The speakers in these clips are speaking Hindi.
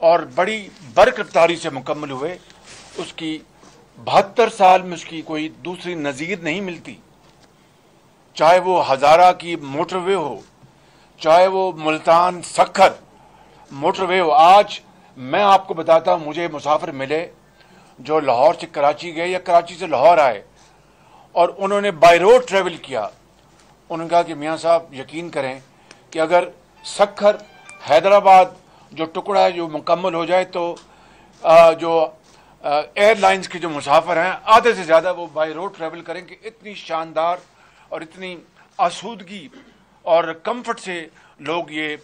और बड़ी बरकतारी से मुकम्मल हुए। उसकी बहत्तर साल में उसकी कोई दूसरी नज़ीर नहीं मिलती। चाहे वो हज़ारा की मोटरवे हो, चाहे वो मुल्तान सखर मोटरवे हो। आज मैं आपको बताता हूँ, मुझे मुसाफिर मिले जो लाहौर से कराची गए या कराची से लाहौर आए और उन्होंने बाय रोड ट्रेवल किया। उन्होंने कहा कि मियाँ साहब, यकीन करें कि अगर सखर हैदराबाद जो टुकड़ा जो मुकम्मल हो जाए तो आ, जो एयरलाइंस के जो मुसाफर हैं आधे से ज़्यादा वो बाई रोड ट्रेवल करेंगे। इतनी शानदार और इतनी आसूदगी और कंफर्ट से लोग ये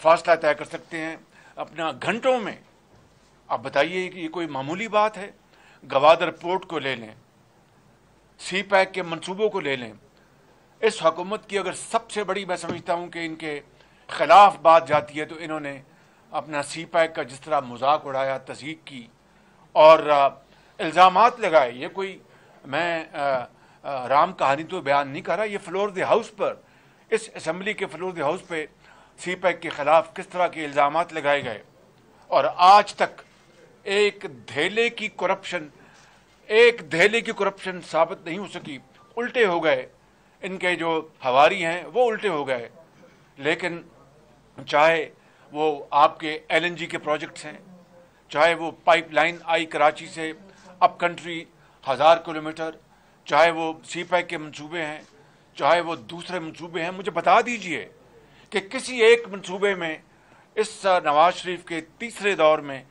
फासला तय कर सकते हैं। अपना घंटों में आप बताइए कि ये कोई मामूली बात है? गवादर पोर्ट को ले लें सी पैक के मंसूबों को ले लें। इस हुकूमत की अगर सबसे बड़ी मैं समझता हूँ कि इनके खिलाफ बात जाती है तो इन्होंने अपना सी पैक का जिस तरह मज़ाक उड़ाया तजीक की और इल्ज़ाम लगाए। ये कोई मैं आ, आ, राम कहानी तो बयान नहीं कर रहा ये फ्लोर द हाउस पर इस असम्बली के फ्लोर द हाउस पे सी पैक के खिलाफ किस तरह के इल्ज़ाम लगाए गए? और आज तक एक धेले की करप्शन एक धेले की करप्शन साबित नहीं हो सकी। उल्टे हो गए। इनके जो हवारी हैं वो उल्टे हो गए। लेकिन चाहे वो आपके एलएनजी के प्रोजेक्ट्स हैं। चाहे वो पाइपलाइन आई कराची से अप कंट्री हज़ार किलोमीटर, चाहे वो सी पैक के मंसूबे हैं, चाहे वो दूसरे मंसूबे हैं, मुझे बता दीजिए कि किसी एक मंसूबे में इस नवाज़ शरीफ के तीसरे दौर में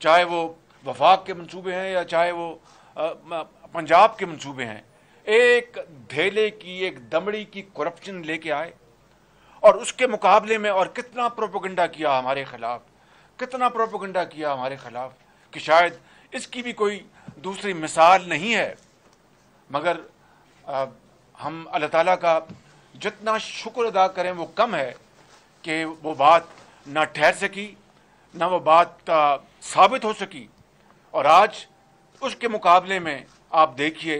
चाहे वो वफाक के मंसूबे हैं या चाहे वो पंजाब के मंसूबे हैं, एक धेले की, एक दमड़ी की करप्शन लेके आए। और उसके मुकाबले में और कितना प्रोपोगंडा किया हमारे खिलाफ कितना प्रोपोगंडा किया हमारे खिलाफ कि शायद इसकी भी कोई दूसरी मिसाल नहीं है। मगर आ, हम अल्लाह ताला का जितना शुक्र अदा करें वो कम है कि वो बात ना ठहर सकी ना वो बात आ, साबित हो सकी। और आज उसके मुकाबले में आप देखिए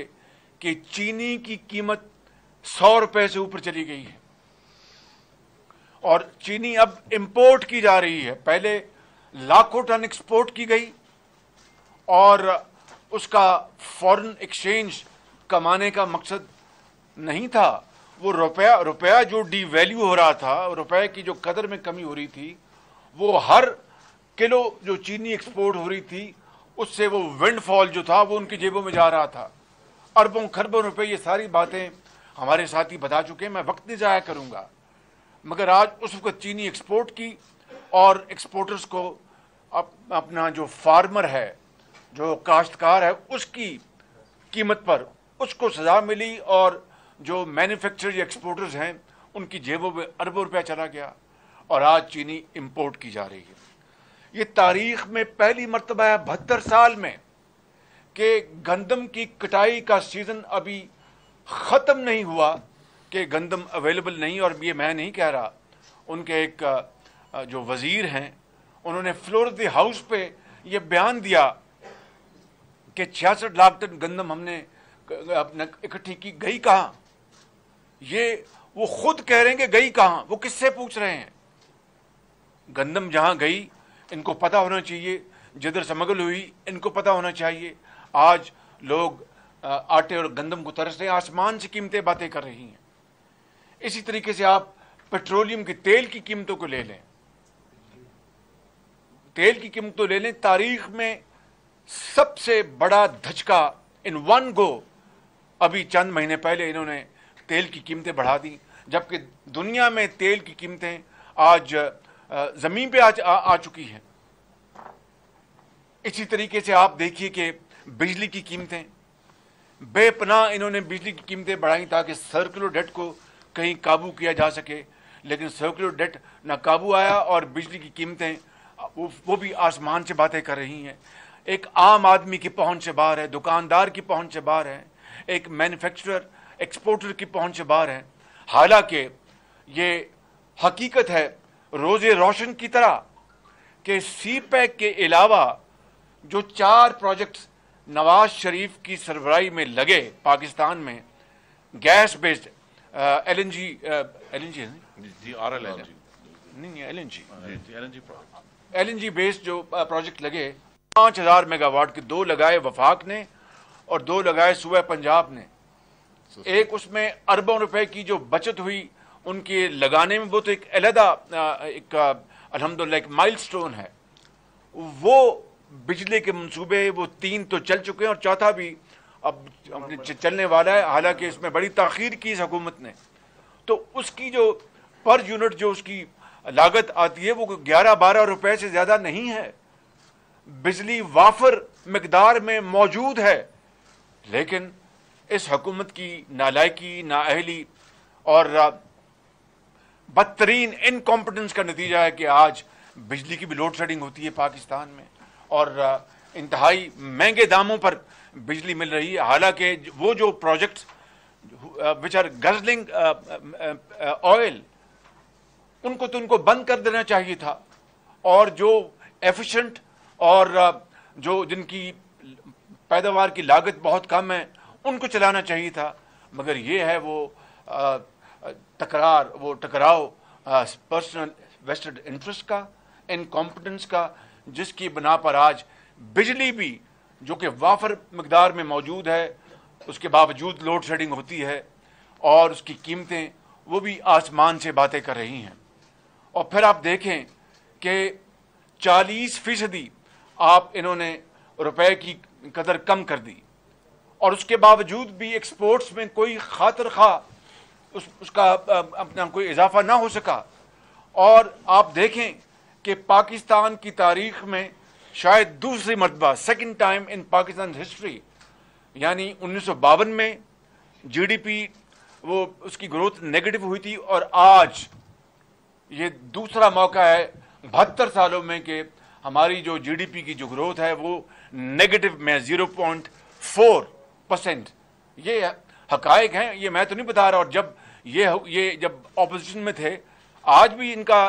कि चीनी की कीमत सौ रुपए से ऊपर चली गई है। और चीनी अब इंपोर्ट की जा रही है। पहले लाखों टन एक्सपोर्ट की गई और उसका फॉरेन एक्सचेंज कमाने का मकसद नहीं था। वो रुपया रुपया जो डिवैल्यू हो रहा था रुपये की जो कदर में कमी हो रही थी, वो हर किलो जो चीनी एक्सपोर्ट हो रही थी, उससे वो विंडफॉल जो था, वो उनकी जेबों में जा रहा था। अरबों, खरबों रुपए, ये सारी बातें हमारे साथी बता चुके हैं। मैं वक्त नहीं जाया करूँगा। मगर आज उस वक्त चीनी एक्सपोर्ट की और एक्सपोर्टर्स को अप, अपना जो फार्मर है जो काश्तकार है उसकी कीमत पर उसको सजा मिली और जो मैन्युफैक्चर एक्सपोर्टर्स हैं उनकी जेबों में अरबों रुपया चला गया और आज चीनी इंपोर्ट की जा रही है। ये तारीख में पहली मरतबा है बहत्तर साल में कि गंदम की कटाई का सीज़न अभी ख़त्म नहीं हुआ। कि गंदम अवेलेबल नहीं और ये मैं नहीं कह रहा। उनके एक जो वज़ीर हैं, उन्होंने फ्लोर द हाउस पे ये बयान दिया कि छियासठ लाख टन गंदम हमने अपने इकट्ठी की, गई कहाँ? ये वो खुद कह रहे हैं कि गई कहाँ? वो किससे पूछ रहे हैं? गंदम जहाँ गई, इनको पता होना चाहिए। जिधर समगल हुई, इनको पता होना चाहिए। आज लोग आटे और गंदम को तरस रहे आसमान से कीमतें बातें कर रही हैं। इसी तरीके से आप पेट्रोलियम के तेल की कीमतों को ले लें। तेल की कीमत तो ले लें तारीख में सबसे बड़ा धचका इन वन गो अभी चंद महीने पहले इन्होंने तेल की कीमतें बढ़ा दी जबकि दुनिया में तेल की कीमतें आज ज़मीन पे आज आ, आ चुकी हैं। इसी तरीके से आप देखिए कि बिजली की कीमतें बेपना इन्होंने बिजली की कीमतें बढ़ाई ताकि सर्कुलर डेट को कहीं काबू किया जा सके, लेकिन सर्कुलर डेट ना काबू आया और बिजली की कीमतें, वो वो भी आसमान से बातें कर रही हैं। एक आम आदमी की पहुँच से बाहर है, दुकानदार की पहुँच से बाहर है, एक मैन्युफैक्चरर एक्सपोर्टर की पहुँच से बाहर है। हालाँकि ये हकीकत है, रोज़े रोशन की तरह कि सी पैक के अलावा जो चार प्रोजेक्ट्स नवाज़ शरीफ की सरबराही में लगे पाकिस्तान में gas based L N G L N G G R L नहीं L N G L N G project LNG based जो प्रोजेक्ट लगे पाँच हज़ार मेगावाट के दो लगाए वफाक ने और दो लगाए सुबह पंजाब ने। एक उसमें अरबों रुपए की जो बचत हुई उनके लगाने में वो तो एक अलहदा एक अलहमदुल्ला एक माइलस्टोन है। वो बिजली के मंसूबे वो तीन तो चल चुके हैं और चौथा भी अब चलने वाला है, हालाँकि इसमें बड़ी तखीर की इस हुकूमत ने। तो उसकी जो पर यूनिट जो उसकी लागत आती है, वो ग्यारह बारह रुपए से ज़्यादा नहीं है। बिजली वाफर मकदार में मौजूद है, लेकिन इस हकूमत की नालायकी, नाअहली और बदतरीन इनकॉम्पिटेंस का नतीजा है कि आज बिजली की भी लोड शेडिंग होती है पाकिस्तान में, और इंतहाई महँगे दामों पर बिजली मिल रही है। हालाँकि वो जो projects which are guzzling oil, उनको तो उनको बंद कर देना चाहिए था। और जो एफिशिएंट और जो जिनकी पैदावार की लागत बहुत कम है, उनको चलाना चाहिए था। मगर ये है वो तकरार, वो टकराव पर्सनल वेस्टेड इंटरेस्ट का इनकॉम्पिटेंस का, जिसकी बना पर आज बिजली भी जो कि वाफर मकदार में मौजूद है, उसके बावजूद लोड शेडिंग होती है और उसकी कीमतें, वो भी आसमान से बातें कर रही हैं। और फिर आप देखें कि 40 फ़ीसदी आप इन्होंने रुपए की कदर कम कर दी। और उसके बावजूद भी एक्सपोर्ट्स में कोई खातर खा, उस, उसका अपना कोई इजाफा ना हो सका। और आप देखें कि पाकिस्तान की तारीख में शायद दूसरी मरतबा second time in Pakistan history यानी उन्नीस सौ बावन में जीडीपी वो उसकी ग्रोथ नेगेटिव हुई थी और आज ये दूसरा मौका है बहत्तर सालों में कि हमारी जो जीडीपी की जो ग्रोथ है वो नेगेटिव में ज़ीरो पॉइंट फोर परसेंट ये हकायक हैं, ये मैं तो नहीं बता रहा और जब ये ये जब ऑपोजिशन में थे, आज भी इनका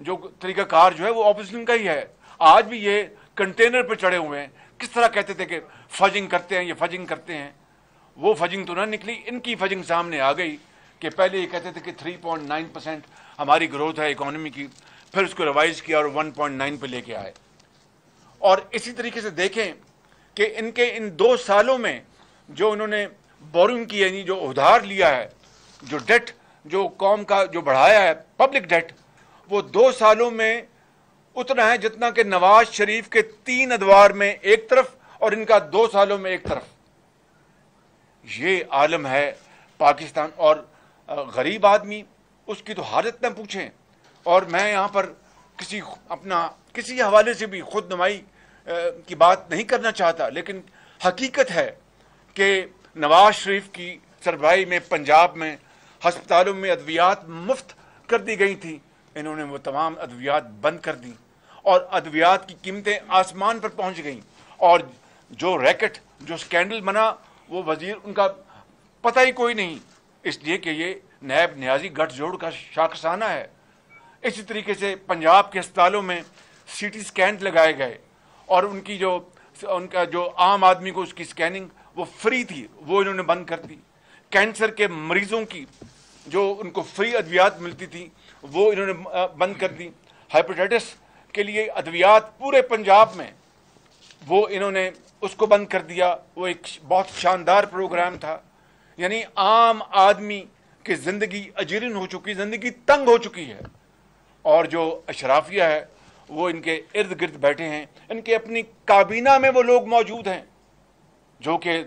जो तरीकाकार जो है वो ऑपोजिशन का ही है। आज भी ये कंटेनर पर चढ़े हुए हैं। किस तरह कहते थे कि फजिंग करते हैं, ये फजिंग करते हैं? वो फजिंग तो ना निकली, इनकी फजिंग सामने आ गई कि पहले ये कहते थे कि 3.9 परसेंट हमारी ग्रोथ है इकोनॉमी की, फिर उसको रिवाइज किया और 1.9 पे लेके आए। और इसी तरीके से देखें कि इनके इन दो सालों में जो इन्होंने बोरिंग की यानी जो उधार लिया है, जो डेट जो कौम का जो बढ़ाया है पब्लिक डेट वो दो सालों में उतना है जितना कि नवाज़ शरीफ के तीन अदवार में एक तरफ़ और इनका दो सालों में एक तरफ़। ये आलम है पाकिस्तान और गरीब आदमी, उसकी तो हालत न पूछें। और मैं यहाँ पर किसी अपना, किसी हवाले से भी खुद नुमाई की बात नहीं करना चाहता, लेकिन हकीकत है कि नवाज़ शरीफ की सरबराही में पंजाब में हस्पतालों में अद्वियात मुफ़्त कर दी गई थी। इन्होंने वो तमाम अद्वियात बंद कर दी और अद्वियात की कीमतें आसमान पर पहुँच गई। और जो रैकेट, जो स्कैंडल बना, वो वज़ीर, उनका पता ही कोई नहीं। इसलिए कि ये नैब न्याजी गठजोड़ का शाखसाना है। इसी तरीके से पंजाब के अस्पतालों में सीटी स्कैन लगाए गए और उनकी जो, उनका जो आम आदमी को उसकी स्कैनिंग वो फ्री थी, वो इन्होंने बंद कर दी। कैंसर के मरीजों की जो उनको फ्री अद्वियात मिलती थी वो इन्होंने बंद कर दी। हेपेटाइटिस के लिए अद्वियात पूरे पंजाब में वो इन्होंने उसको बंद कर दिया। वो एक बहुत शानदार प्रोग्राम था। यानी आम आदमी की ज़िंदगी अजीरन हो चुकी, ज़िंदगी तंग हो चुकी है। और जो अशराफिया है, वो इनके इर्द गिर्द बैठे हैं। इनके अपनी काबीना में वो लोग मौजूद हैं, जो कि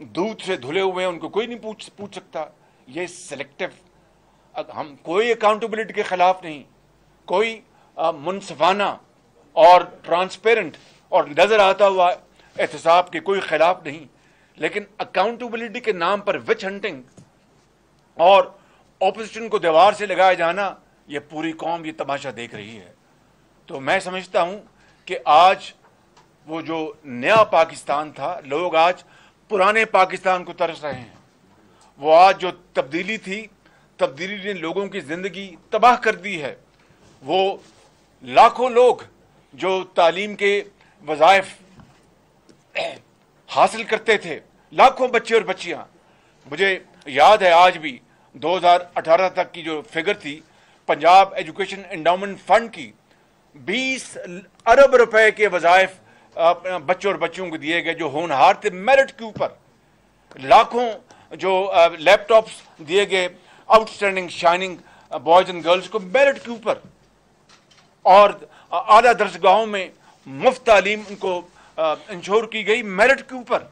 दूध से धुले हुए हैं, उनको कोई नहीं पूछ पूछ सकता। ये सिलेक्टिव हम कोई अकाउंटेबिलिटी के खिलाफ नहीं, कोई मुनसफाना और ट्रांसपेरेंट और नज़र आता हुआ एहतसाब के कोई खिलाफ नहीं। लेकिन अकाउंटेबिलिटी के नाम पर विच हंटिंग और ऑपोजिशन को दीवार से लगाया जाना, ये पूरी कौम ये तमाशा देख रही है। तो मैं समझता हूँ कि आज वो जो नया पाकिस्तान था, लोग आज पुराने पाकिस्तान को तरस रहे हैं। वो आज जो तब्दीली थी तब्दीली ने लोगों की ज़िंदगी तबाह कर दी है। वो लाखों लोग जो तालीम के वजायफ हासिल करते थे, लाखों बच्चे और बच्चियाँ। मुझे याद है आज भी 2018 तक की जो फिगर थी, पंजाब एजुकेशन एंडाउमेंट फंड की 20 अरब रुपए के वजायफ बच्चों और बच्चों को दिए गए, जो होनहार थे मेरिट के ऊपर। लाखों जो लैपटॉप्स दिए गए outstanding shining boys and girls को मेरिट के ऊपर। और आला दरसगाहों में मुफ़्त तालीम उनको इंश्योर की गई मेरिट के ऊपर।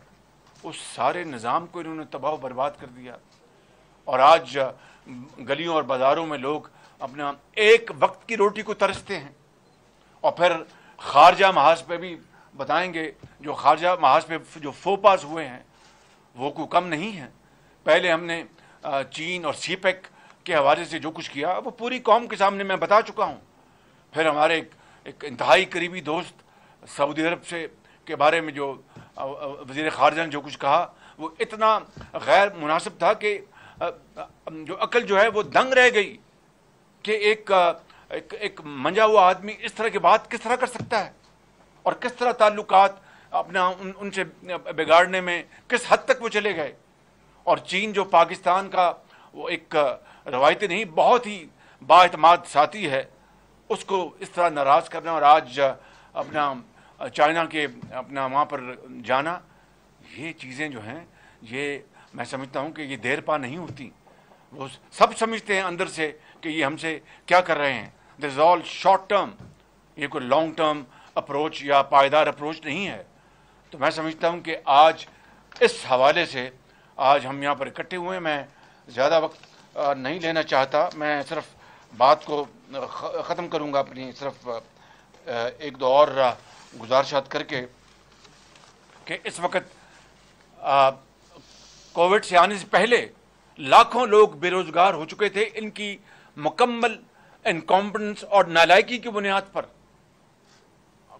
उस सारे निज़ाम को इन्होंने तबाह बर्बाद कर दिया। और आज गलियों और बाज़ारों में लोग अपना एक वक्त की रोटी को तरसते हैं। और फिर खारजा महाज पे भी बताएँगे, जो खारजा महाज पे जो फोपास हुए हैं, वो को कम नहीं है। पहले हमने चीन और सीपेक के हवाले से जो कुछ किया वो पूरी कौम के सामने मैं बता चुका हूँ। फिर हमारे एक, एक इंतहाई करीबी दोस्त सऊदी अरब से के बारे में जो वज़ीर खारजा ने जो कुछ कहा वो इतना गैर मुनासिब था कि जो अकल जो है वो दंग रह गई कि एक एक, एक मंजा हुआ आदमी इस तरह की बात किस तरह कर सकता है? और किस तरह ताल्लुकात अपना उन, उनसे बिगाड़ने में किस हद तक वो चले गए? और चीन जो पाकिस्तान का वो एक रवायती नहीं, बहुत ही बातमाद साथी है, उसको इस तरह नाराज़ करना और आज अपना चाइना के अपना वहाँ पर जाना, ये चीज़ें जो हैं, ये मैं समझता हूँ कि ये देर पा नहीं होती। वो सब समझते हैं अंदर से कि ये हमसे क्या कर रहे हैं। दिस ऑल शॉर्ट टर्म ये कोई लॉन्ग टर्म अप्रोच या पायदार अप्रोच नहीं है। तो मैं समझता हूँ कि आज इस हवाले से आज हम यहाँ पर इकट्ठे हुए हैं। मैं ज़्यादा वक्त नहीं लेना चाहता। मैं सिर्फ़ बात को ख़त्म करूँगा अपनी सिर्फ़ एक दो और गुजारिशात करके कि इस वक्त कोविड से आने से पहले लाखों लोग बेरोजगार हो चुके थे। इनकी मुकम्मल इनकॉम्पिटेंस और नालायकी की बुनियाद पर।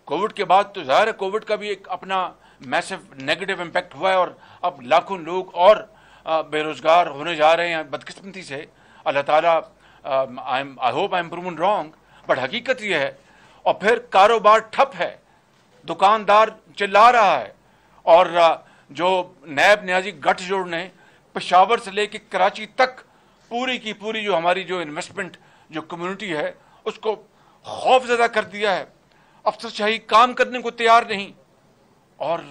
कोविड के बाद तो ज़ाहिर है, कोविड का भी एक अपना मैसिव नेगेटिव इम्पैक्ट हुआ है और अब लाखों लोग और बेरोजगार होने जा रहे हैं बदकिस्मती से। अल्लाह ताला I am I hope I am proven wrong but हकीकत यह है और फिर कारोबार ठप है, दुकानदार चिल्ला रहा है और जो नैब न्याजी गठजोड़ ने पेशावर से लेकर कराची तक पूरी की पूरी जो हमारी जो इन्वेस्टमेंट जो कम्युनिटी है, उसको खौफ ज़्यादा कर दिया है। अफसरशाही काम करने को तैयार नहीं और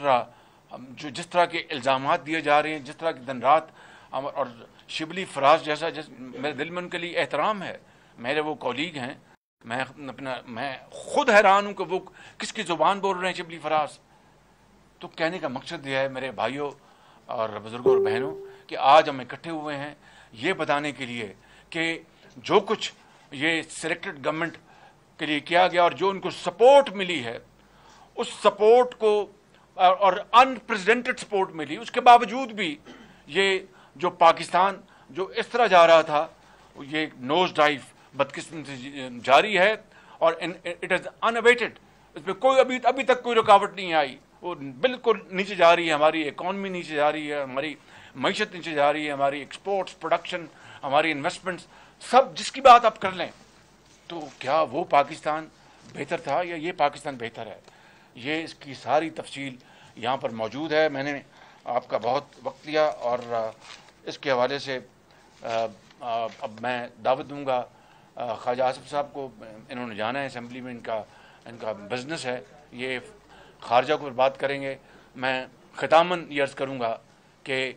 जो, जिस तरह के इल्ज़ाम दिए जा रहे हैं, जिस तरह की दिन रात और शिबली फराज जैसा जिस, मेरे दिल में उनके लिए एहतराम है, मेरे वो कॉलीग हैं, मैं अपना, मैं खुद हैरान हूँ कि वो किसकी ज़ुबान बोल रहे हैं शिबली फराज। तो कहने का मकसद यह है, मेरे भाइयों और बुज़ुर्गों और बहनों, कि आज हम इकट्ठे हुए हैं, ये बताने के लिए कि जो कुछ ये सिलेक्टेड गवर्नमेंट के लिए किया गया और जो उनको सपोर्ट मिली है, उस सपोर्ट को और अनप्रेसिडेंटेड सपोर्ट मिली। उसके बावजूद भी ये जो पाकिस्तान, जो इस तरह जा रहा था, ये नोज़ ड्राइव बदकिस्मत जारी है और इट इज़ अनअवेटेड इसमें कोई अभी अभी तक कोई रुकावट नहीं आई। वो बिल्कुल नीचे जा रही है हमारी इकॉनमी नीचे जा रही है, हमारी मीशत नीचे जा रही है, हमारी एक्सपोर्ट्स प्रोडक्शन हमारी इन्वेस्टमेंट्स सब जिसकी बात आप कर लें तो क्या वो पाकिस्तान बेहतर था या ये पाकिस्तान बेहतर है? ये इसकी सारी तफसील यहाँ पर मौजूद है। मैंने आपका बहुत वक्त लिया और इसके हवाले से अब मैं दावत दूँगा। ख्वाजा आसफ साहब को, इन्होंने जाना है असम्बली में, इनका इनका बिज़नेस है। ये खारजा को बात करेंगे। मैं ख़तामन ये अर्ज़ करूँगा कि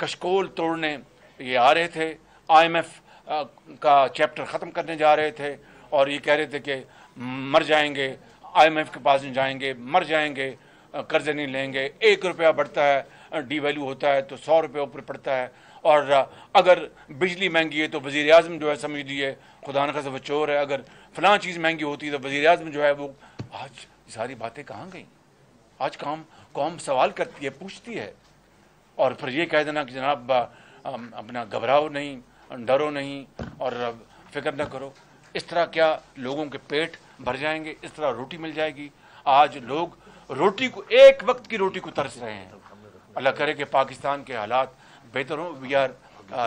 कशकोल तोड़ने ये आ रहे थे। आईएमएफ का चैप्टर ख़त्म करने जा रहे थे और ये कह रहे थे कि मर जाएँगे। आईएमएफ के पास जाएँगे, मर जाएँगे। कर्जे नहीं लेंगे, एक रुपया बढ़ता है डी वैल्यू होता है तो सौ रुपये ऊपर पड़ता है। और अगर बिजली महँगी है तो वज़ी अजम जो है, समझ लीजिए, खुदा न खा चोर है। अगर फ़लाँ चीज़ महँगी होती है तो वज़ी अजम जो है वो, आज सारी बातें कहाँ गई? आज काम, कौम सवाल करती है, पूछती है। और फिर ये कह देना कि जनाब अपना घबराओ नहीं, डरो नहीं, और फ़िक्र न करो। इस तरह क्या लोगों के पेट भर जाएँगे? इस तरह रोटी मिल जाएगी? आज लोग रोटी को, एक वक्त की रोटी को तरस रहे हैं। अल्लाह करे कि पाकिस्तान के हालात बेहतर हों। We are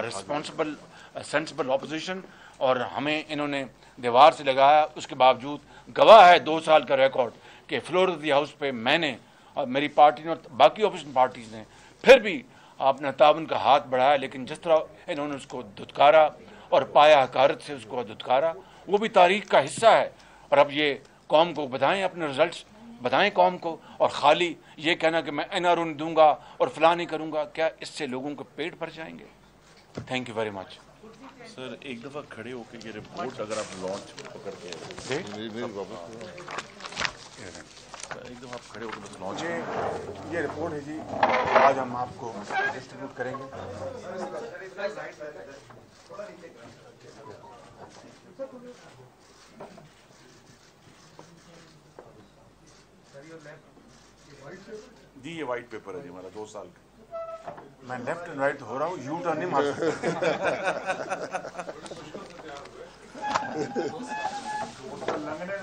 responsible sensible opposition और हमें इन्होंने दीवार से लगाया। उसके बावजूद गवाह है दो साल का रिकॉर्ड कि फ्लोर ऑफ़ हाउस पे मैंने और मेरी पार्टी ने और बाकी अपोजिशन पार्टीज़ ने फिर भी आपने ताउन का हाथ बढ़ाया। लेकिन जिस तरह इन्होंने उसको धुतकारा और पाया हकारत से उसको धुतकारा, वो भी तारीख का हिस्सा है। और अब ये कौम को बताएँ अपने रिजल्ट्स बताएँ कौम को और खाली ये कहना कि मैं एन आर दूँगा और फला नहीं करूँगा क्या इससे लोगों के पेट भर जाएँगे? Thank you very much sir एक दफ़ा खड़े होकर ये रिपोर्ट अगर आप लॉन्च पकड़ के एक दफ़ा आप खड़े होकर बस लॉन्च ये ये रिपोर्ट है जी आज हम आपको डिस्ट्रीब्यूट करेंगे। जी, ये वाइट पेपर है जी हमारा, दो साल का। मैं लेफ़्ट एंड राइट हो रहा हूँ यू टर्न नहीं मार लंगने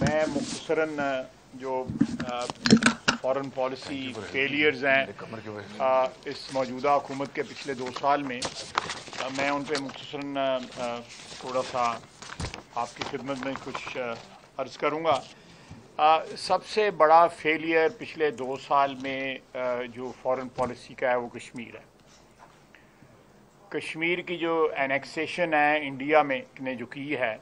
में मुख्तसरन जो फॉरेन पॉलिसी फेलियर्स हैं इस मौजूदा हुकूमत के पिछले दो साल में आ, मैं उन पर मुख्तसरन थोड़ा सा आपकी खिदमत में कुछ अर्ज़ करूँगा। सबसे बड़ा फेलियर पिछले दो साल में आ, जो फॉरेन पॉलिसी का है वो कश्मीर है। कश्मीर की जो एनेक्सेशन है इंडिया में ने जो की है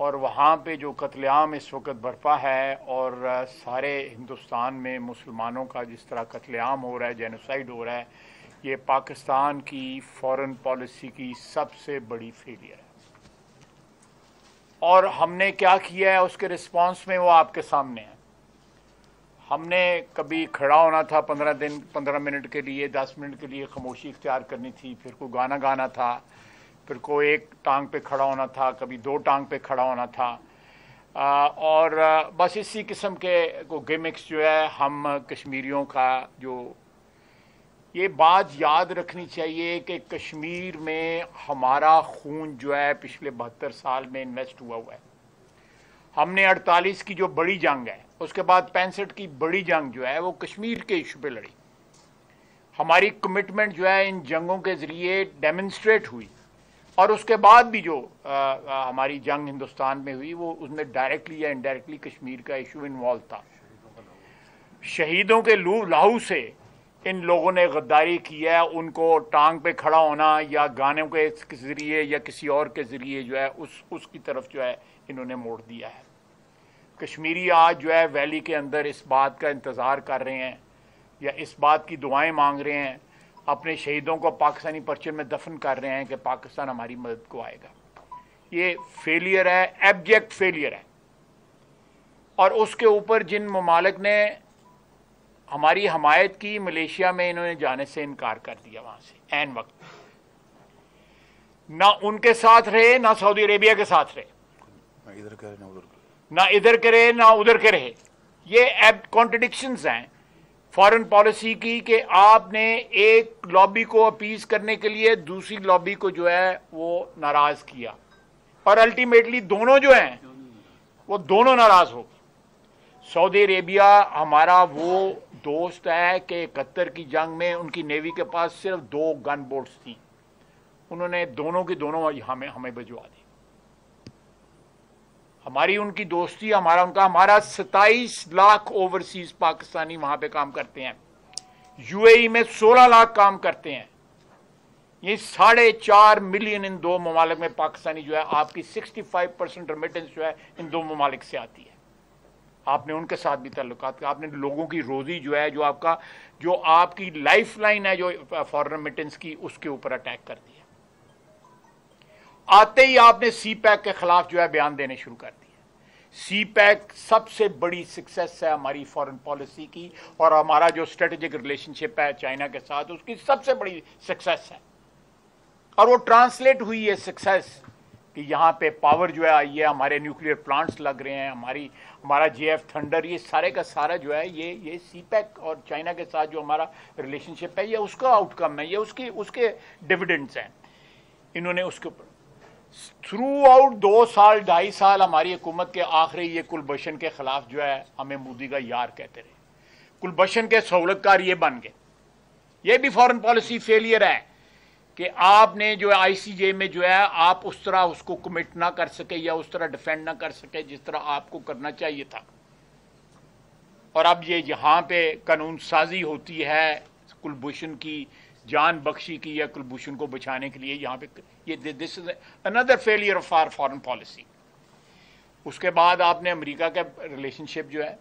और वहाँ पे जो कत्लेआम इस वक्त बरपा है और सारे हिंदुस्तान में मुसलमानों का जिस तरह कत्लेआम हो रहा है जेनोसाइड हो रहा है, ये पाकिस्तान की फॉरेन पॉलिसी की सबसे बड़ी फेलियर है। और हमने क्या किया है, उसके रिस्पांस में वो आपके सामने है। हमने कभी खड़ा होना था पंद्रह दिन, पंद्रह मिनट के लिए, दस मिनट के लिए, खामोशी इख्तियार करनी थी, फिर कोई गाना गाना था फिर कोई एक टांग पे खड़ा होना था कभी दो टांग पे खड़ा होना था। आ, और बस इसी किस्म के को गिमिक्स जो है हम कश्मीरियों का जो ये बात याद रखनी चाहिए कि कश्मीर में हमारा खून जो है पिछले बहत्तर साल में इन्वेस्ट हुआ हुआ है। हमने 48 की जो बड़ी जंग है उसके बाद पैंसठ की बड़ी जंग जो है वो कश्मीर के इशू पे लड़ी। हमारी कमिटमेंट जो है इन जंगों के ज़रिए डेमोन्स्ट्रेट हुई। और उसके बाद भी जो आ, आ, हमारी जंग हिंदुस्तान में हुई वो उसमें डायरेक्टली या इनडायरेक्टली कश्मीर का इशू इन्वॉल्व था। शहीदों के लू लाहू से इन लोगों ने गद्दारी की है उनको टांग पे खड़ा होना या गानों के ज़रिए या किसी और के ज़रिए जो है उस उसकी तरफ़ जो है इन्होंने मोड़ दिया है। कश्मीरी आज जो है वैली के अंदर इस बात का इंतज़ार कर रहे हैं या इस बात की दुआएँ मांग रहे हैं अपने शहीदों को पाकिस्तानी परचम में दफन कर रहे हैं कि पाकिस्तान हमारी मदद को आएगा। ये फेलियर है एब्जेक्ट फेलियर है। और उसके ऊपर जिन ममालक ने हमारी हमायत की मलेशिया में इन्होंने जाने से इनकार कर दिया वहाँ से एन वक्त। ना उनके साथ रहे ना सऊदी अरेबिया के साथ रहे। ना इधर करे ना उधर ना इधर के रहे ना उधर के रहे। ये कॉन्ट्रडिक्शन हैं। फॉरेन पॉलिसी की कि आपने एक लॉबी को अपीज करने के लिए दूसरी लॉबी को जो है वो नाराज़ किया। और अल्टीमेटली दोनों जो हैं, वो दोनों नाराज़ हो सऊदी अरेबिया हमारा वो दोस्त है कि इकहत्तर की जंग में उनकी नेवी के पास सिर्फ़ दो गन बोट्स थी। उन्होंने दोनों की दोनों हमें हमें भिजवा दी। हमारी उनकी दोस्ती, हमारा उनका, हमारा सताइस लाख ओवरसीज पाकिस्तानी वहाँ पे काम करते हैं। यूएई में 16 लाख काम करते हैं। ये साढ़े चार मिलियन इन दो ममालिक में पाकिस्तानी जो है, आपकी 65 परसेंट रेमिटेंस जो है, इन दो ममालिक से आती है। आपने उनके साथ भी ताल्लुक आपने लोगों की रोजी जो है, जो आपका, जो आपकी लाइफ लाइन है, जो फॉरन रेमिटेंस की, उसके ऊपर अटैक कर दिया। आते ही आपने सी पैक के खिलाफ जो है बयान देने शुरू कर दिए। सी पैक सबसे बड़ी सक्सेस है हमारी फॉरेन पॉलिसी की और हमारा जो स्ट्रेटेजिक रिलेशनशिप है चाइना के साथ, उसकी सबसे बड़ी सक्सेस है। और वो ट्रांसलेट हुई है सक्सेस कि यहाँ पे पावर जो है आई है, हमारे न्यूक्लियर प्लांट्स लग रहे हैं, हमारी, हमारा जे एफ़ थंडर ये सारे का सारा जो है ये ये सी पैक और चाइना के साथ जो हमारा रिलेशनशिप है, ये उसका आउटकम है, ये उसकी, उसके डिविडेंड्स हैं। इन्होंने उसके ऊपर थ्रू आउट दो साल, ढाई साल हमारी हुकूमत के आखिरी ये कुलभूषण के खिलाफ जो है, हमें मोदी का यार कहते रहे। कुलभूषण के सहूलतकार ये बन गए। ये भी फॉरेन पॉलिसी फेलियर है कि आपने जो है आईसीजे में जो है, आप उस तरह उसको कमिट ना कर सके या उस तरह डिफेंड ना कर सके जिस तरह आपको करना चाहिए था। और अब ये जहाँ पे कानून साजी होती है कुलभूषण की जान बख्शी की या कुलभूषण को बचाने के लिए यहाँ पे ये this is another failure of our foreign policy उसके बाद आपने अमेरिका का रिलेशनशिप जो है,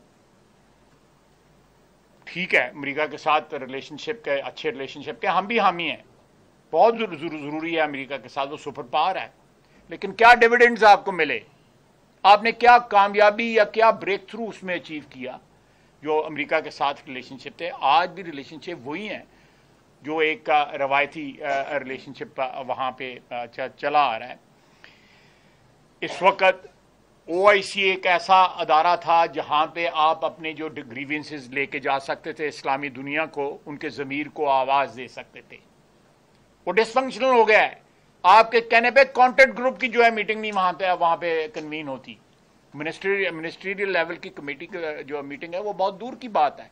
ठीक है, अमेरिका के साथ रिलेशनशिप के, अच्छे रिलेशनशिप के, हम भी हामी हैं। बहुत ज़रूरी है अमेरिका के साथ, वो सुपर पावर है। लेकिन क्या डिविडेंड्स आपको मिले? आपने क्या कामयाबी या क्या ब्रेक थ्रू उसमें अचीव किया? जो अमेरिका के साथ रिलेशनशिप थे, आज भी रिलेशनशिप वही हैं। जो एक रवायती रिलेशनशिप वहाँ पे चला आ रहा है। इस वक्त OIC एक ऐसा अदारा था जहाँ पे आप अपने जो ग्रीवेंसेस लेके जा सकते थे इस्लामी दुनिया को, उनके ज़मीर को आवाज़ दे सकते थे। वो डिसफंक्शनल हो गया है। आपके कहने पे कॉन्टेक्ट ग्रुप की जो है मीटिंग नहीं वहाँ पे वहाँ पे कन्वीन होती। मिनिस्ट्री मिनिस्ट्रियल लेवल की कमेटी जो मीटिंग है, वो बहुत दूर की बात है।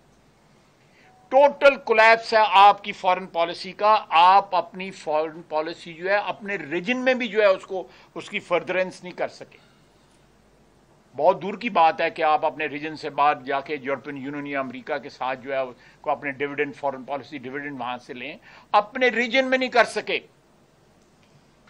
टोटल कोलैप्स है आपकी फॉरेन पॉलिसी का। आप अपनी फॉरेन पॉलिसी जो है, अपने रीजन में भी जो है उसको, उसकी फर्दरेंस नहीं कर सके। बहुत दूर की बात है कि आप अपने रीजन से बाहर जाके यूरोपियन यूनियन या अमेरिका के साथ जो है को अपने डिविडेंड फॉरेन पॉलिसी डिविडेंड वहाँ से लें। अपने रीजन में नहीं कर सके।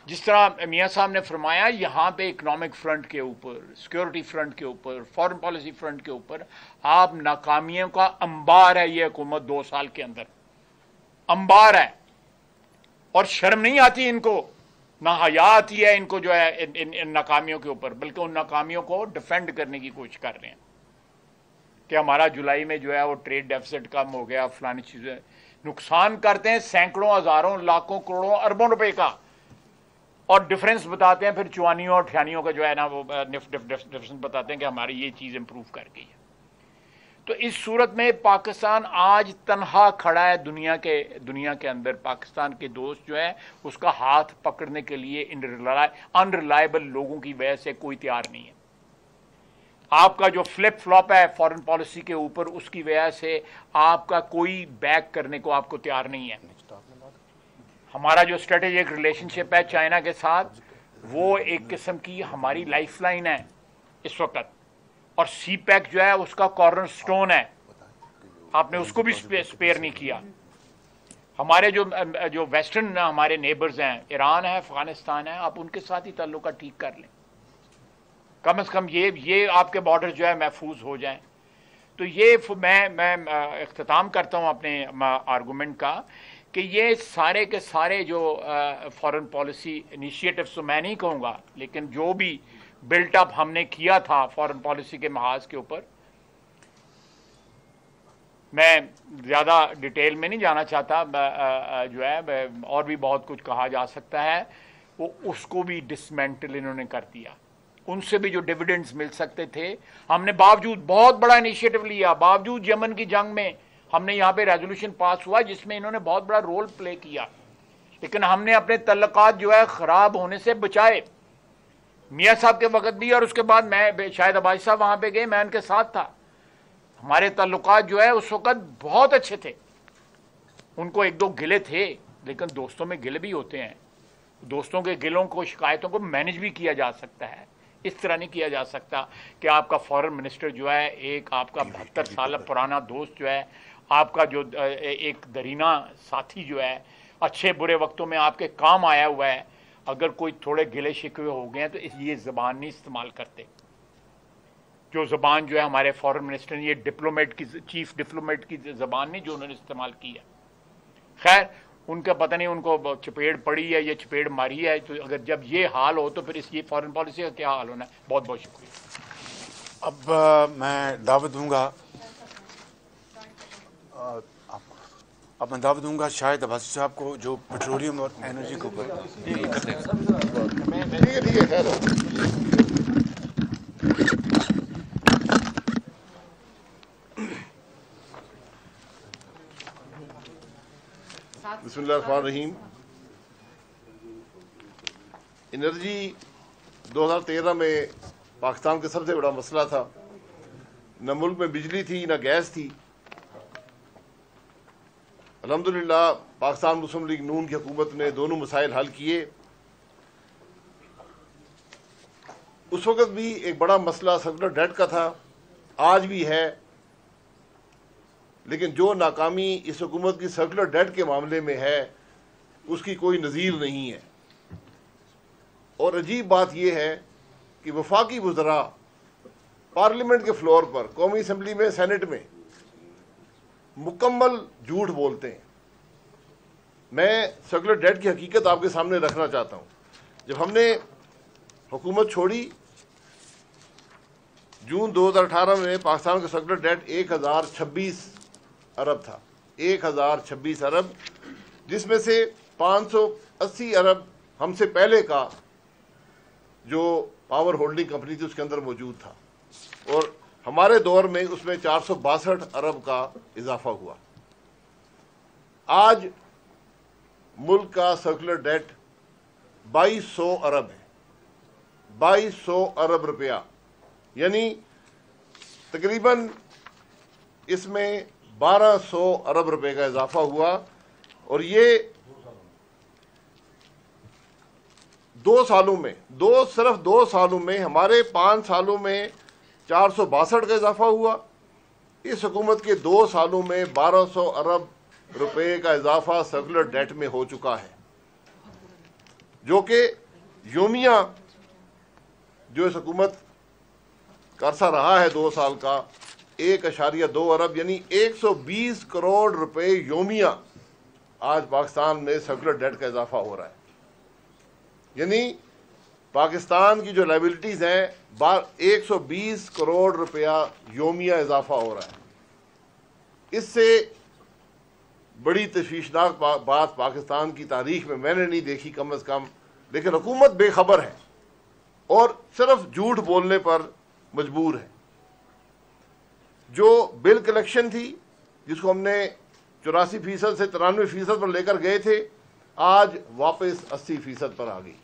जिस तरह मियाँ साहब ने फरमाया यहाँ पे इकोनॉमिक फ्रंट के ऊपर सिक्योरिटी फ्रंट के ऊपर फॉरेन पॉलिसी फ्रंट के ऊपर आप नाकामियों का अंबार है ये हुकूमत दो साल के अंदर। अंबार है। और शर्म नहीं आती इनको। ना हया आती है इनको जो है इन, इन, इन नाकामियों के ऊपर बल्कि उन नाकामियों को डिफेंड करने की कोशिश कर रहे हैं। कि हमारा जुलाई में जो है वो ट्रेड डेफिसिट कम हो गया फलानी चीज़ें नुकसान करते हैं सैकड़ों हज़ारों लाखों करोड़ों अरबों रुपए का। और डिफरेंस बताते हैं, फिर चुवानियों और ठियानियों का जो है ना, वो डिफरेंस बताते हैं कि हमारी ये चीज़ इंप्रूव कर गई है। तो इस सूरत में पाकिस्तान आज तनहा खड़ा है दुनिया के दुनिया के अंदर। पाकिस्तान के दोस्त जो है, उसका हाथ पकड़ने के लिए अनरिलायबल लोगों की वजह से कोई तैयार नहीं है। आपका जो फ्लिप फ्लॉप है फॉरेन पॉलिसी के ऊपर, उसकी वजह से आपका कोई बैक करने को आपको तैयार नहीं है। हमारा जो स्ट्रेटेजिक रिलेशनशिप है चाइना के साथ, वो एक किस्म की हमारी लाइफ लाइन है इस वक्त। और सी पैक जो है, उसका कॉर्नर स्टोन है। आपने उसको भी स्पेयर नहीं किया। हमारे जो जो वेस्टर्न हमारे नेबर्स हैं ईरान है अफ़गानिस्तान है, आप उनके साथ ही तल्लुका ठीक कर लें। कम से कम ये ये आपके बॉर्डर जो है, महफूज हो जाएँ। तो ये मैं मैं अख्ताम करता हूँ अपने आर्गूमेंट का कि ये सारे के सारे जो फॉरेन पॉलिसी इनिशिएटिव्स तो मैं नहीं कहूँगा, लेकिन जो भी बिल्टअप हमने किया था फॉरेन पॉलिसी के महाज के ऊपर, मैं ज़्यादा डिटेल में नहीं जाना चाहता जो है और भी बहुत कुछ कहा जा सकता है, वो उसको भी डिसमेंटल इन्होंने कर दिया। उनसे भी जो डिविडेंड्स मिल सकते थे, हमने बावजूद बहुत बड़ा इनिशिएटिव लिया, बावजूद यमन की जंग में हमने यहाँ पे रेजोल्यूशन पास हुआ जिसमें इन्होंने बहुत बड़ा रोल प्ले किया। लेकिन हमने अपने तल्लकात जो है खराब होने से बचाए। मियाँ साहब के वक्त भी और उसके बाद मैं शायद अबाज साहब वहाँ पे गए मैं उनके साथ था। हमारे तल्लुकात जो है उस वक्त बहुत अच्छे थे। उनको एक दो गिले थे लेकिन दोस्तों में गिले भी होते हैं। दोस्तों के गिलों को शिकायतों को मैनेज भी किया जा सकता है। इस तरह नहीं किया जा सकता कि आपका फॉरेन मिनिस्टर जो है एक आपका बहत्तर साल पुराना दोस्त जो है आपका जो एक दरीना साथी जो है अच्छे बुरे वक्तों में आपके काम आया हुआ है अगर कोई थोड़े गिले शिकवे हो गए हैं तो ये ज़बान नहीं इस्तेमाल करते। जो ज़बान जो है हमारे फॉरेन मिनिस्टर ने ये डिप्लोमेट की चीफ डिप्लोमेट की ज़बान नहीं जो उन्होंने इस्तेमाल की है। खैर उनका पता नहीं उनको चपेड़ पड़ी है या चपेड़ मारी है तो अगर जब ये हाल हो तो फिर इस ये फॉरेन पॉलिसी का क्या हाल होना है? बहुत बहुत शुक्रिया। अब आ, मैं दावत दूँगा। अब मैं दावत दूँगा शायद अब्बासी साहब को जो पेट्रोलियम और एनर्जी के ऊपर। रहीम एनर्जी 2013 में पाकिस्तान का सबसे बड़ा मसला था। न मुल्क में बिजली थी, न गैस थी। अलहमदिल्ला पाकिस्तान मुस्लिम लीग नून की हुकूमत ने दोनों मसाइल हल किए। उस वक़्त भी एक बड़ा मसला सर्कुलर डेट का था, आज भी है। लेकिन जो नाकामी इस हुकूमत की सर्कुलर डेट के मामले में है, उसकी कोई नज़ीर नहीं है। और अजीब बात यह है कि वफाकी वजरा पार्लियामेंट के फ्लोर पर, कौमी असम्बली में, सेनेट में मुकम्मल झूठ बोलते हैं। मैं सर्कुलर डेट की हकीकत आपके सामने रखना चाहता हूँ। जब हमने हुकूमत छोड़ी, जून 2018 में पाकिस्तान का सर्कुलर डेट 1026 अरब था। 1026 अरब, जिसमें से 580 अरब हमसे पहले का जो पावर होल्डिंग कंपनी थी, उसके अंदर मौजूद था। और हमारे दौर में उसमें चार सौ बासठ अरब का इजाफा हुआ। आज मुल्क का सर्कुलर डेट 2200 अरब है। 2200 अरब रुपया। यानी तकरीबन इसमें 1200 अरब रुपए का इजाफा हुआ और ये दो सालों में, दो, सिर्फ़ दो सालों में, हमारे पाँच सालों में चार सौ बासठ का इजाफा हुआ। इस हुकूमत के दो सालों में 1200 अरब रुपए का इजाफा सर्कुलर डेट में हो चुका है, जो कि योमिया जो इस हुकूमत का रहा है दो साल का, एक अशारिया दो अरब, यानी 120 करोड़ रुपए योमिया आज पाकिस्तान में सर्कुलर डेट का इजाफा हो रहा है। यानी पाकिस्तान की जो लाइबिलिटीज हैं बार 120 करोड़ रुपया योमिया इजाफा हो रहा है। इससे बड़ी तशवीशनाक बात पाकिस्तान की तारीख में मैंने नहीं देखी कम अज कम, लेकिन हुकूमत बेखबर है और सिर्फ़ झूठ बोलने पर मजबूर है। जो बिल कलेक्शन थी, जिसको हमने चौरासी फ़ीसद से तिरानवे फ़ीसद पर लेकर गए थे, आज वापस अस्सी फ़ीसद पर आ गई।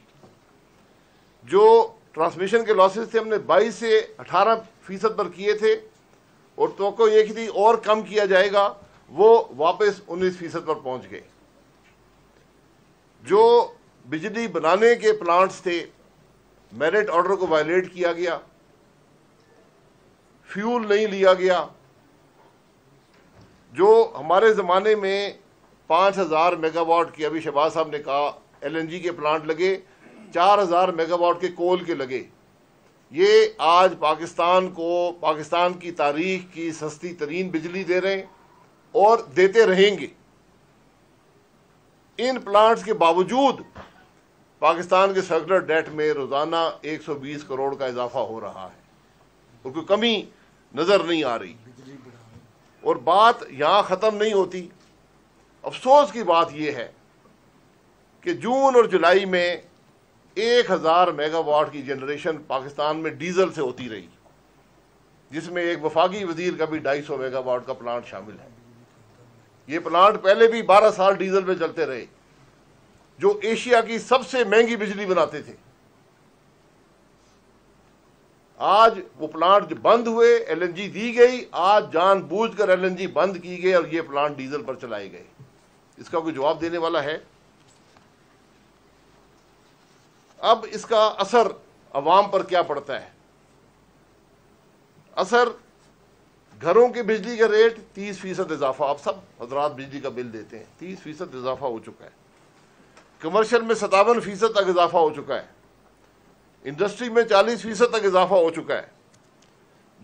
जो ट्रांसमिशन के लॉसेस थे, हमने 22 से 18 फ़ीसद पर किए थे, और तो एक थी और कम किया जाएगा, वो वापस 19 फ़ीसद पर पहुँच गए। जो बिजली बनाने के प्लांट्स थे मेरिट ऑर्डर को वायलेट किया गया फ्यूल नहीं लिया गया, जो हमारे ज़माने में पाँच हज़ार मेगावाट की, अभी शहबाज साहब ने कहा एलएनजी के प्लांट लगे चार हज़ार मेगावाट के कोल के लगे। ये आज पाकिस्तान को, पाकिस्तान की तारीख की सस्ती तरीन बिजली दे रहे हैं और देते रहेंगे। इन प्लांट्स के बावजूद पाकिस्तान के सर्कुलर डेट में रोज़ाना 120 करोड़ का इजाफा हो रहा है। और कोई कमी नज़र नहीं आ रही। और बात यहाँ खत्म नहीं होती। अफसोस की बात यह है कि जून और जुलाई में एक हज़ार मेगावाट की जनरेशन पाकिस्तान में डीजल से होती रही, जिसमें एक वफाकी वज़ीर का भी ढाई सौ मेगावाट का प्लांट शामिल है। ये प्लांट पहले भी बारह साल डीजल पे चलते रहे, जो एशिया की सबसे महँगी बिजली बनाते थे। आज वो प्लांट बंद हुए, एलएनजी दी गई, आज जानबूझकर एलएनजी बंद की गई और ये प्लांट डीजल पर चलाए गए। इसका कोई जवाब देने वाला है? अब इसका असर अवाम पर क्या पड़ता है? असर घरों की बिजली का रेट तीस फ़ीसद इजाफा। आप सब हजरात बिजली का बिल देते हैं। तीस फ़ीसद इजाफा हो चुका है। कमर्शियल में सतावन फ़ीसद तक इजाफा हो चुका है। इंडस्ट्री में चालीस फ़ीसद तक इजाफा हो चुका है।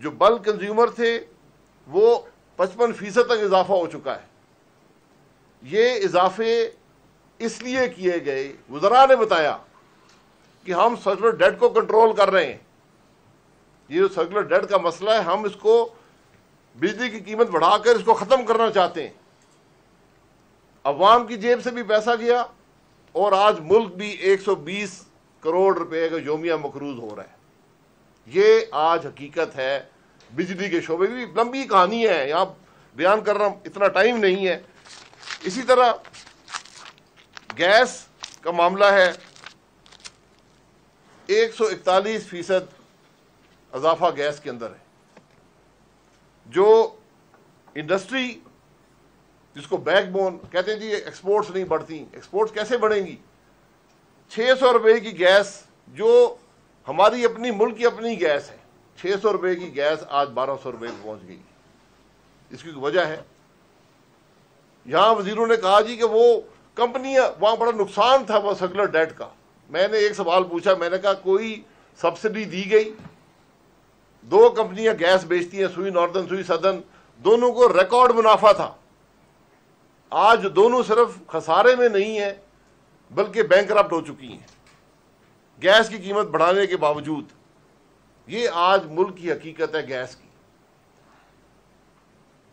जो बल्क कंज्यूमर थे, वो पचपन फ़ीसद तक इजाफा हो चुका है। ये इजाफे इसलिए किए गए, वजरा ने बताया कि हम सर्कुलर डेट को कंट्रोल कर रहे हैं। ये जो सर्कुलर डेट का मसला है, हम इसको बिजली की कीमत बढ़ाकर इसको खत्म करना चाहते हैं। अवाम की जेब से भी पैसा गया और आज मुल्क भी 120 करोड़ रुपए का योमिया मकरूज हो रहा है। ये आज हकीकत है। बिजली के शोबे भी लंबी कहानी है। यहाँ बयान करना इतना टाइम नहीं है। इसी तरह गैस का मामला है। एक सौ इकतालीस फ़ीसद अजाफा गैस के अंदर है। जो इंडस्ट्री, जिसको बैकबोन कहते हैं जी एक्सपोर्ट्स नहीं बढ़ती एक्सपोर्ट्स कैसे बढ़ेंगी? छह सौ की गैस, जो हमारी अपनी मुल्क की अपनी गैस है, छह सौ रुपए की गैस आज बारह सौ रुपए पहुँच गई। इसकी वजह है। यहाँ वजीरों ने कहा जी कि वो कंपनियाँ, वहाँ बड़ा नुकसान था वो सर्कुलर डेट का। मैंने एक सवाल पूछा, मैंने कहा, कोई सब्सिडी दी गई? दो कंपनियाँ गैस बेचती हैं, सुई नॉर्दर्न सुई सदन दोनों को रिकॉर्ड मुनाफा था। आज दोनों सिर्फ़ खसारे में नहीं है, बल्कि बैंक हो चुकी हैं। गैस की कीमत बढ़ाने के बावजूद, ये आज मुल्क की हकीकत है गैस की।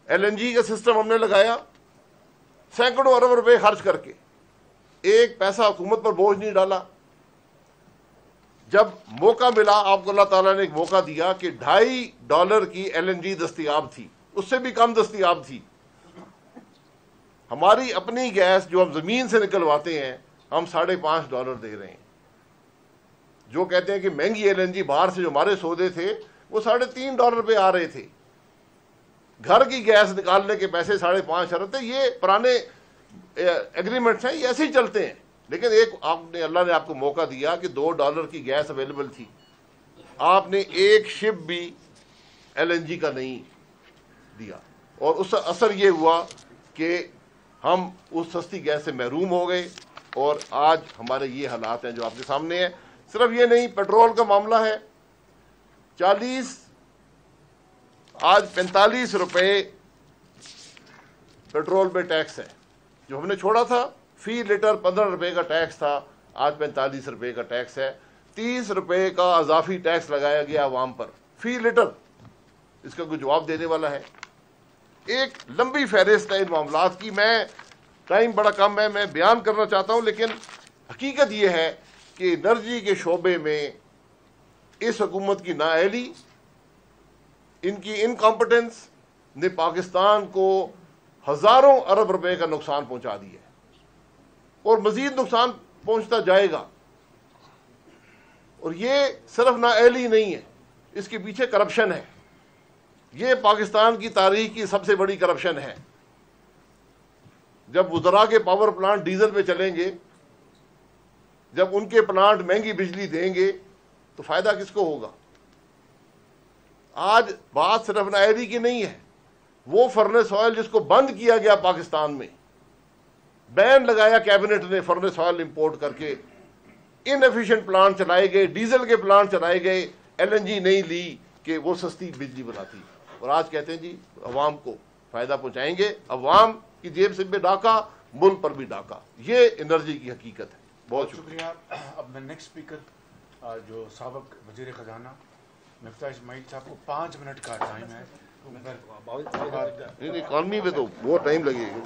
एलएनजी का सिस्टम हमने लगाया, सैकड़ों अरब रुपए खर्च करके। एक पैसा हुकूमत पर बोझ नहीं डाला जब मौका मिला आपको अल्लाह ताला ने एक मौका दिया कि ढाई डॉलर की एलएनजी दस्तियाब थी। उससे भी कम दस्तियाब थी। हमारी अपनी गैस जो हम ज़मीन से निकलवाते हैं, हम साढ़े पाँच डॉलर दे रहे हैं। जो कहते हैं कि महँगी एलएनजी बाहर से जो हमारे सौदे थे, वो साढ़े तीन डॉलर पे आ रहे थे। घर की गैस निकालने के पैसे साढ़े पाँच अरब थे। ये पुराने एग्रीमेंट्स हैं, ये ऐसे ही चलते हैं। लेकिन एक आपने, अल्लाह ने आपको मौका दिया कि दो डॉलर की गैस अवेलेबल थी। आपने एक शिप भी एलएनजी का नहीं दिया। और उसका असर ये हुआ कि हम उस सस्ती गैस से महरूम हो गए और आज हमारे ये हालात हैं जो आपके सामने हैं। सिर्फ़ ये नहीं, पेट्रोल का मामला है। चालीस, आज पैंतालीस रुपए पेट्रोल पे टैक्स है। जो हमने छोड़ा था फ़ी लीटर पंद्रह रुपए का टैक्स था, आज पैंतालीस रुपए का टैक्स है। तीस रुपए का अजाफी टैक्स लगाया गया आवाम पर। फ़ी लीटर, इसका कोई जवाब देने वाला है। एक लंबी फहरिस्त है इन मामला की। मैं, टाइम बड़ा कम है, मैं बयान करना चाहता हूँ, लेकिन हकीकत यह है कि एनर्जी के शोबे में इस हुकूमत की नाअहली, इनकी इनकॉम्पिटेंस ने पाकिस्तान को हज़ारों अरब रुपए का नुकसान पहुँचा दिया। और मजीद नुकसान पहुँचता जाएगा। और ये सिर्फ़ नाअहली नहीं है, इसके पीछे करप्शन है। ये पाकिस्तान की तारीख की सबसे बड़ी करप्शन है। जब उजरा के पावर प्लांट डीजल पे चलेंगे, जब उनके प्लांट महँगी बिजली देंगे तो फ़ायदा किसको होगा? आज बात सिर्फ़ नायरी की नहीं है, वो फर्नेस ऑयल जिसको बंद किया गया पाकिस्तान में बैन लगाया कैबिनेट ने फर्नेस ऑयल इंपोर्ट करके। इनएफिशिएंट प्लांट चलाए गए डीजल के प्लांट चलाए गए एलएनजी नहीं ली कि वो सस्ती बिजली बनाती। और आज कहते हैं जी अवाम को फ़ायदा पहुंचाएँगे। अवाम की जेब से भी डाका मुल्क पर भी डाका। ये एनर्जी की हकीकत है। बहुत शुक्रिया। अब मैं नेक्स्ट स्पीकर जो सबक वज़ीर ख़जाना मिफ्ता इसमाइल साहब को पाँच मिनट का टाइम है। नहीं नहीं इकॉनमी में तो बहुत टाइम लगेगा।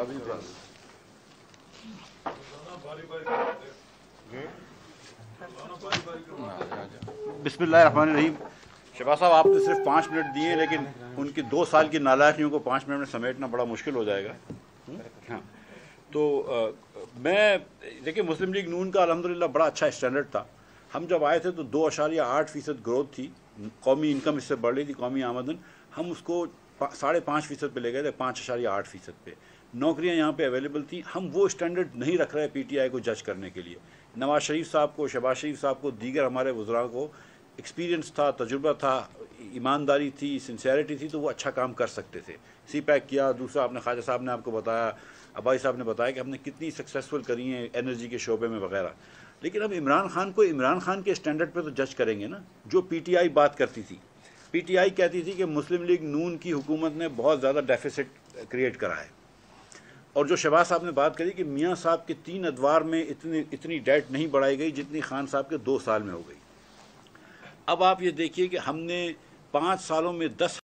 अभी रहीम शहबाज साहब आपने सिर्फ़ पाँच मिनट दिए लेकिन उनकी दो साल की नालायकियों को पाँच मिनट में समेटना बड़ा मुश्किल हो जाएगा। हाँ। तो आ, मैं देखिए मुस्लिम लीग नून का अलहमदिल्ला बड़ा अच्छा स्टैंडर्ड था। हम जब आए थे तो दो अशारिया आठ फ़ीसद ग्रोथ थी। कौमी इनकम इससे बढ़ रही थी, कौमी आमदन। हम उसको साढ़े पाँच फ़ीसद पर ले गए थे, पाँच अशारिया आठ फ़ीसद पे। नौकरियाँ यहाँ पे अवेलेबल थी। हम वो स्टैंडर्ड नहीं रख रहे पीटीआई को जज करने के लिए। नवाज़ शरीफ साहब को, शहबाज शरीफ साहब को, दीगर हमारे वज्रा को एक्सपीरियंस था, तजुर्बा था, ईमानदारी थी सिंसियरिटी थी तो वो अच्छा काम कर सकते थे। सी पैक किया, दूसरा आपने ख्वाजा साहब ने आपको बताया अबाई साहब ने बताया कि हमने कितनी सक्सेसफुल करी हैं एनर्जी के शोबे में वगैरह। लेकिन अब इमरान खान को, इमरान खान के स्टैंडर्ड पे तो जज करेंगे ना, जो पीटीआई बात करती थी। पीटीआई कहती थी कि मुस्लिम लीग नून की हुकूमत ने बहुत ज़्यादा डेफिसिट क्रिएट करा है। और जो शहबाज साहब ने बात करी कि मियाँ साहब के तीन अदवार में इतनी इतनी डेट नहीं बढ़ाई गई जितनी खान साहब के दो साल में हो गई। अब आप ये देखिए कि हमने पाँच सालों में दस